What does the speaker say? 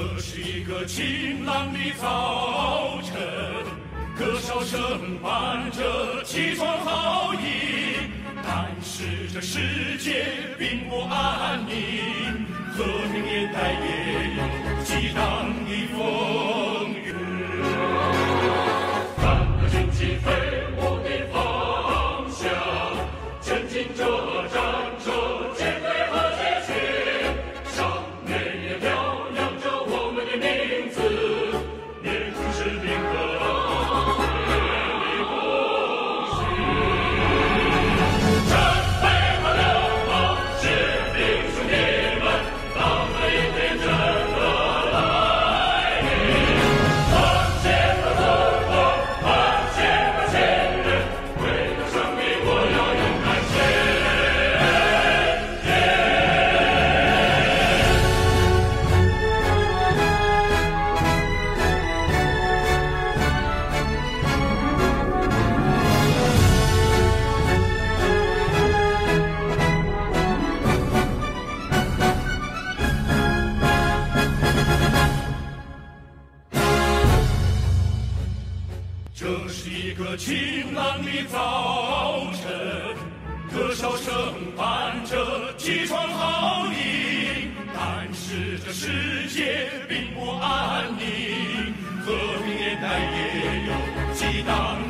这是一个晴朗的早晨，歌哨声伴着起床号音，但是这世界并不安宁，和平年代也有激荡的风这是一个晴朗的早晨，歌哨声伴着起床号令，但是这世界并不安宁，和平年代也有激荡。